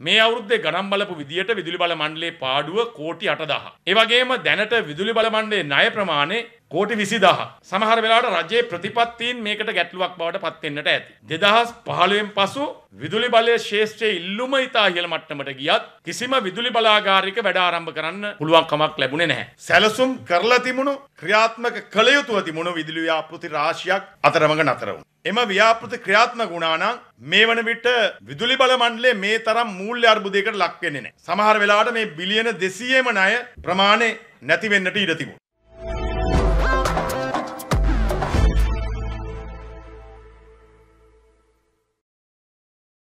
මේ අවුරුද්දේ ගණන් බලපු විදියට විදුලි බල මණ්ඩලයේ පාඩුව කෝටි 8000. ඒ වගේම දැනට විදුලි බල මණ්ඩලයේ ණය ප්‍රමාණය කෝටි 20000. සමහර වෙලාවට රජයේ ප්‍රතිපත්තීන් මේකට ගැටලුවක් බවට පත් වෙන්නට ඇති. 2015න් පසු විදුලි බලය ශේෂ්ත්‍රයේ ඉල්ලුම ඉතා ඉහළ මට්ටමට ගියත් කිසිම විදුලි බලාගාරික වැඩ ආරම්භ කරන්න පුළුවන් කමක් ලැබුණේ නැහැ. සැලසුම් කරලා තිබුණු ක්‍රියාත්මක කළ යුතුව තිබුණු විදුලි ව්‍යාපෘති රාශියක් අතරමඟ නතර වුණා. එම ව්‍යාපෘති ක්‍රියාත්මක වුණා නම් මේ වන විට විදුලි බල මණ්ඩලය මේ තරම් මූල්‍ය අර්බුදයකට ලක් වෙන්නේ නැහැ. සමහර වෙලාවට මේ බිලියන 200ම ණය ප්‍රමාණය නැති වෙන්නට ඉඩ තිබුණා.